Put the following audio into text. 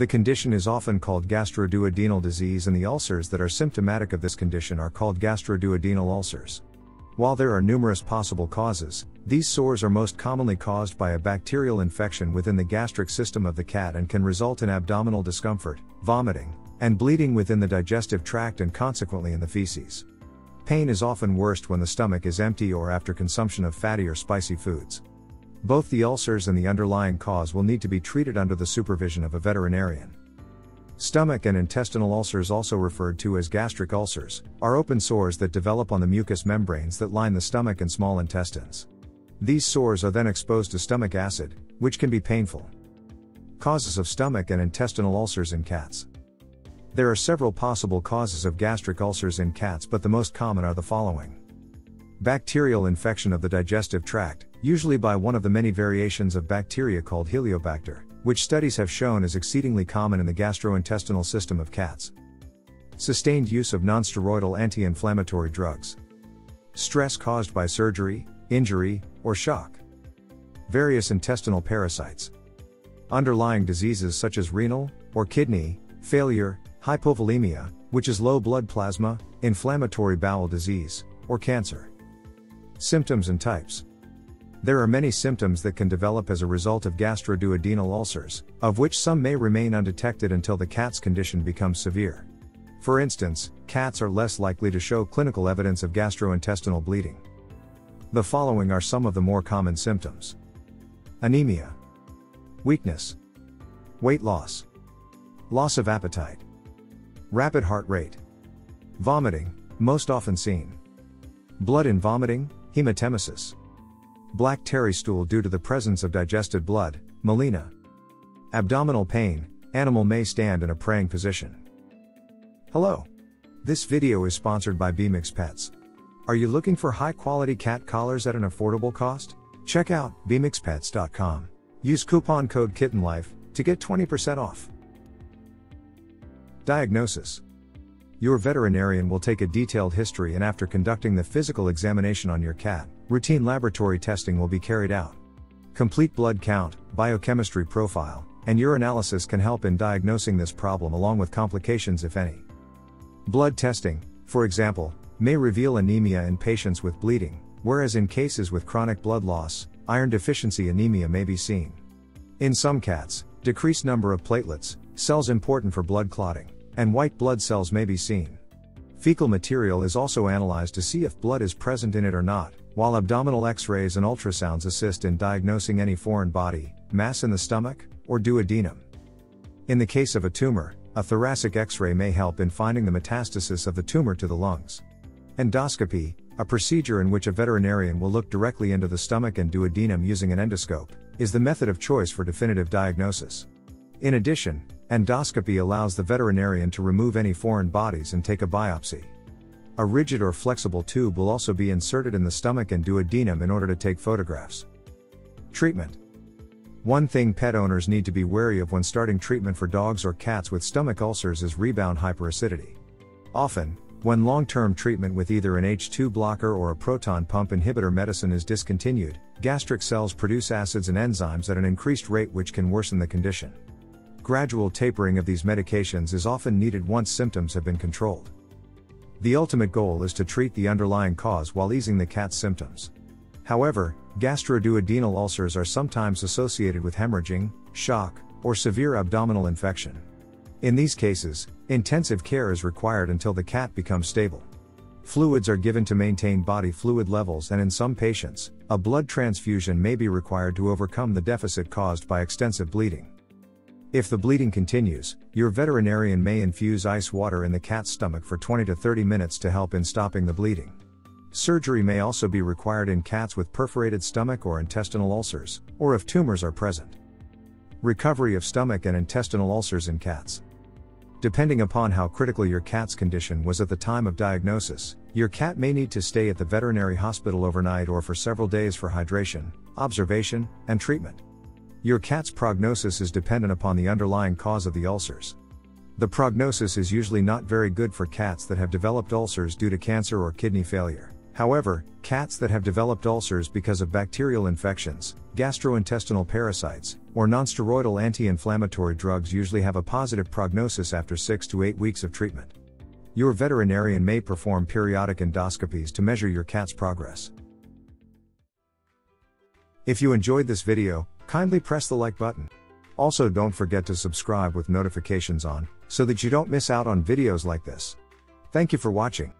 The condition is often called gastroduodenal disease, and the ulcers that are symptomatic of this condition are called gastroduodenal ulcers. While there are numerous possible causes, these sores are most commonly caused by a bacterial infection within the gastric system of the cat and can result in abdominal discomfort, vomiting, and bleeding within the digestive tract and consequently in the feces. Pain is often worst when the stomach is empty or after consumption of fatty or spicy foods. Both the ulcers and the underlying cause will need to be treated under the supervision of a veterinarian. Stomach and intestinal ulcers, also referred to as gastric ulcers, are open sores that develop on the mucous membranes that line the stomach and small intestines. These sores are then exposed to stomach acid, which can be painful. Causes of stomach and intestinal ulcers in cats. There are several possible causes of gastric ulcers in cats, but the most common are the following bacterial infection of the digestive tract, usually by one of the many variations of bacteria called Helicobacter, which studies have shown is exceedingly common in the gastrointestinal system of cats. Sustained use of nonsteroidal anti inflammatory drugs. Stress caused by surgery, injury, or shock. Various intestinal parasites. Underlying diseases such as renal, or kidney, failure, hypovolemia, which is low blood plasma, inflammatory bowel disease, or cancer. Symptoms and types. There are many symptoms that can develop as a result of gastroduodenal ulcers, of which some may remain undetected until the cat's condition becomes severe. For instance, cats are less likely to show clinical evidence of gastrointestinal bleeding. The following are some of the more common symptoms. Anemia, weakness, weight loss, loss of appetite, rapid heart rate, vomiting, most often seen, blood in vomiting, Hematemesis. Black tarry stool due to the presence of digested blood, melena. Abdominal pain, animal may stand in a praying position. Hello. This video is sponsored by Bemix Pets. Are you looking for high quality cat collars at an affordable cost? Check out bemixpets.com. Use coupon code KittenLife to get 20% off. Diagnosis your veterinarian will take a detailed history and after conducting the physical examination on your cat, routine laboratory testing will be carried out. Complete blood count, biochemistry profile, and urinalysis can help in diagnosing this problem along with complications if any. Blood testing, for example, may reveal anemia in patients with bleeding, whereas in cases with chronic blood loss, iron deficiency anemia may be seen. In some cats, decreased number of platelets, cells important for blood clotting and white blood cells may be seen. Fecal material is also analyzed to see if blood is present in it or not, while abdominal x rays and ultrasounds assist in diagnosing any foreign body, mass in the stomach, or duodenum. In the case of a tumor, a thoracic x ray may help in finding the metastasis of the tumor to the lungs. Endoscopy, a procedure in which a veterinarian will look directly into the stomach and duodenum using an endoscope, is the method of choice for definitive diagnosis. In addition, Endoscopy allows the veterinarian to remove any foreign bodies and take a biopsy. A rigid or flexible tube will also be inserted in the stomach and duodenum in order to take photographs. Treatment One thing pet owners need to be wary of when starting treatment for dogs or cats with stomach ulcers is rebound hyperacidity. Often, when long term treatment with either an H2 blocker or a proton pump inhibitor medicine is discontinued, gastric cells produce acids and enzymes at an increased rate which can worsen the condition. Gradual tapering of these medications is often needed once symptoms have been controlled. The ultimate goal is to treat the underlying cause while easing the cat's symptoms. However, gastroduodenal ulcers are sometimes associated with hemorrhaging, shock, or severe abdominal infection. In these cases, intensive care is required until the cat becomes stable. Fluids are given to maintain body fluid levels, and in some patients, a blood transfusion may be required to overcome the deficit caused by extensive bleeding. If the bleeding continues, your veterinarian may infuse ice water in the cat's stomach for 20 to 30 minutes to help in stopping the bleeding. Surgery may also be required in cats with perforated stomach or intestinal ulcers, or if tumors are present. Recovery of stomach and intestinal ulcers in cats. Depending upon how critical your cat's condition was at the time of diagnosis, your cat may need to stay at the veterinary hospital overnight or for several days for hydration, observation, and treatment. Your cat's prognosis is dependent upon the underlying cause of the ulcers. The prognosis is usually not very good for cats that have developed ulcers due to cancer or kidney failure, However, cats that have developed ulcers because of bacterial infections, gastrointestinal parasites, or nonsteroidal anti inflammatory drugs usually have a positive prognosis after 6 to 8 weeks of treatment. Your veterinarian may perform periodic endoscopies to measure your cat's progress. If you enjoyed this video, kindly press the like button. Also don't forget to subscribe with notifications on, so that you don't miss out on videos like this. Thank you for watching.